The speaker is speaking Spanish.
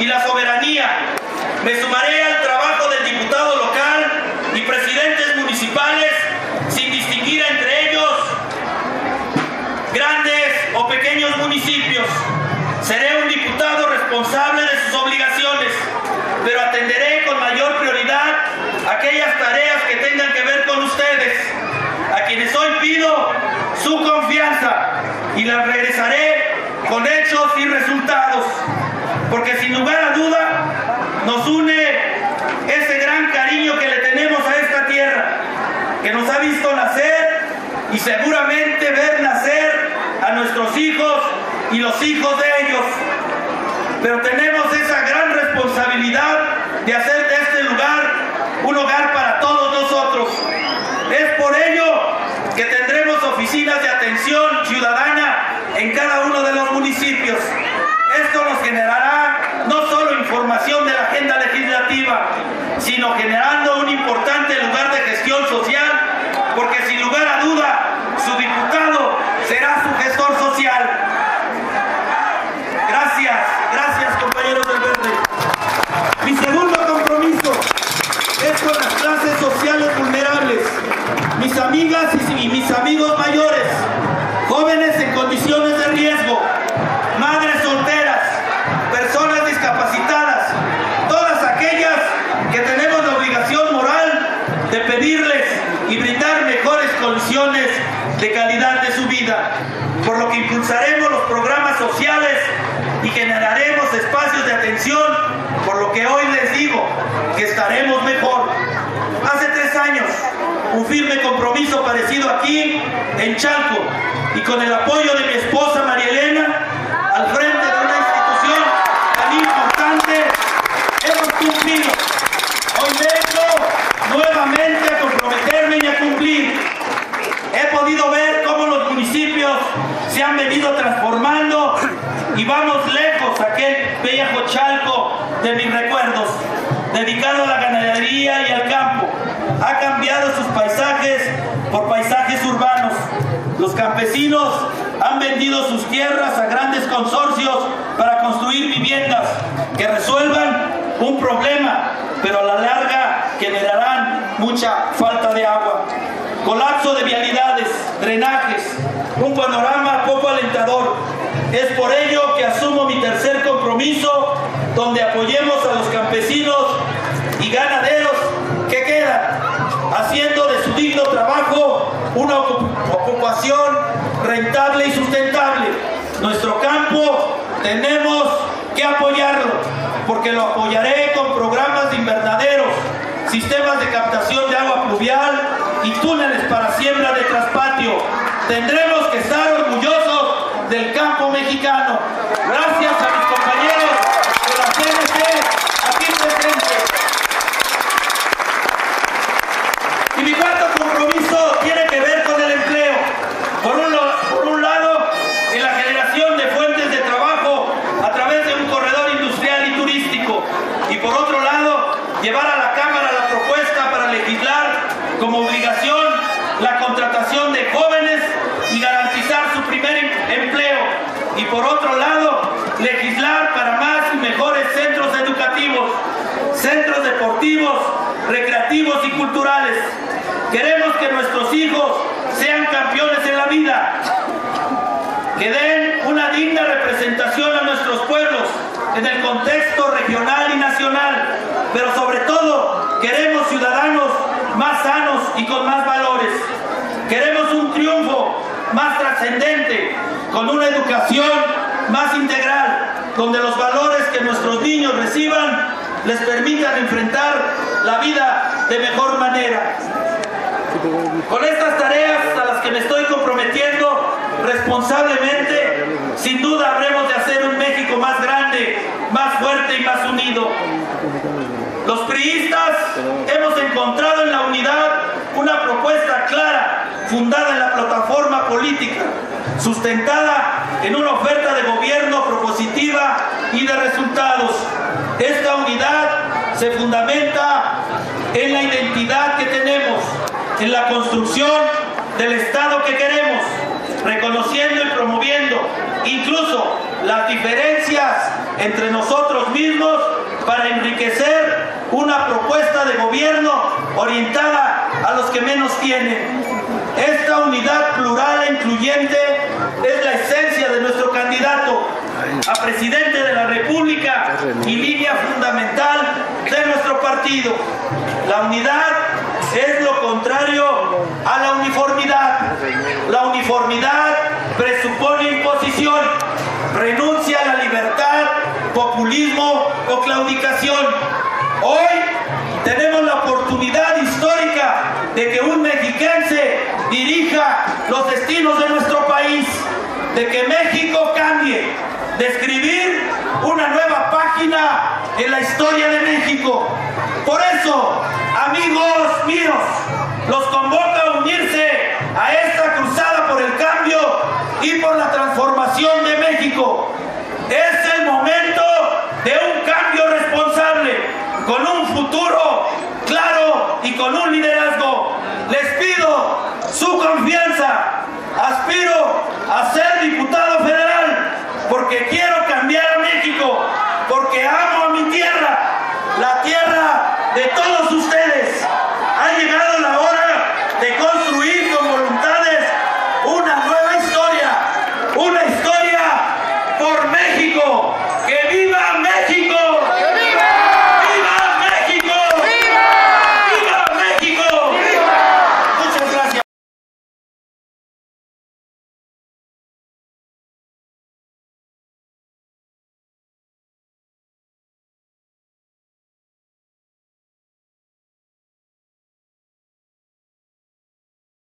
y la soberanía. Me sumaré al trabajo del diputado local y presidentes municipales sin distinguir entre ellos grandes o pequeños municipios. Seré un diputado responsable de sus obligaciones, pero atenderé con mayor prioridad aquellas tareas que tengan que ver con ustedes, a quienes hoy pido su confianza y las regresaré con hechos y resultados, porque sin lugar a duda nos une ese gran cariño que le tenemos a esta tierra, que nos ha visto nacer y seguramente ver nacer a nuestros hijos y los hijos de ellos. Pero tenemos esa gran responsabilidad de hacer de este lugar un hogar para todos nosotros. Es por ello que tendremos oficinas de atención ciudadana en cada uno de los municipios. Esto nos generará no solo información de la agenda legislativa, sino generando un importante lugar de gestión social, porque sin lugar a duda su diputado será su gestor social. Gracias, gracias compañeros del Verde. Mi segundo compromiso es con las clases sociales vulnerables, mis amigas y mis amigos mayores, jóvenes en condiciones de riesgo, madres solteras, personas discapacitadas, todas aquellas que tenemos la obligación moral de pedirles y brindar mejores condiciones de calidad de su vida, por lo que impulsaremos los programas sociales y generaremos espacios de atención, por lo que hoy les digo que estaremos mejor. Hace tres años, un firme compromiso parecido aquí en Chalco y con el apoyo de mi esposa María Elena al frente de una institución tan importante, hemos cumplido. Hoy vengo nuevamente a comprometerme y a cumplir. He podido ver cómo los municipios se han venido transformando y vamos lejos, aquel bello Chalco de mis recuerdos, la ganadería y al campo. Ha cambiado sus paisajes por paisajes urbanos. Los campesinos han vendido sus tierras a grandes consorcios para construir viviendas que resuelvan un problema, pero a la larga generarán mucha falta de agua. Colapso de vialidades, drenajes, un panorama poco alentador. Es por ello que asumo mi tercer compromiso, donde apoyemos a los campesinos y ganaderos que quedan, haciendo de su digno trabajo una ocup- ocupación rentable y sustentable. Nuestro campo tenemos que apoyarlo, porque lo apoyaré con programas de invernaderos, sistemas de captación de agua pluvial y túneles para siembra de traspatio. Tendremos que estar orgullosos del campo mexicano. Gracias a mis compañeros de la CNC aquí presentes. Y mi cuarto compromiso tiene que ver con el empleo. Por un, lo- por un lado, en la generación de fuentes de trabajo a través de un corredor industrial y turístico. Y por otro lado, llevar a la Cámara la propuesta para legislar como obligación la contratación de jóvenes y garantizar su primer em- empleo. Y por otro lado, legislar para más y mejores centros educativos, centros deportivos, recreativos y culturales. Queremos que nuestros hijos sean campeones en la vida, que den una digna representación a nuestro nuestros pueblos en el contexto regional y nacional, pero sobre todo queremos ciudadanos y con más valores. Queremos un triunfo más trascendente, con una educación más integral, donde los valores que nuestros niños reciban les permitan enfrentar la vida de mejor manera. Con estas tareas a las que me estoy comprometiendo responsablemente, sin duda habremos de hacer un México más grande, más fuerte y más unido. Los priistas hemos encontrado en la unidad fundada en la plataforma política, sustentada en una oferta de gobierno propositiva y de resultados. Esta unidad se fundamenta en la identidad que tenemos, en la construcción del Estado que queremos, reconociendo y promoviendo incluso las diferencias entre nosotros mismos para enriquecer una propuesta de gobierno orientada a los que menos tienen. Esta unidad plural e incluyente es la esencia de nuestro candidato a presidente de la República y línea fundamental de nuestro partido. La unidad es lo contrario a la uniformidad. La uniformidad presupone imposición, renuncia a la libertad, populismo o claudicación. Hoy tenemos la oportunidad histórica de que un mexiquense dirija los destinos de nuestro país, de que México cambie, de escribir una nueva página en la historia de México. Por eso, amigos míos, los convoco a unirse a esta cruzada por el cambio y por la transformación de México. Es el momento de un cambio responsable, con un futuro claro y con un liderazgo. Les pido su confianza. Aspiro a ser diputado federal porque quiero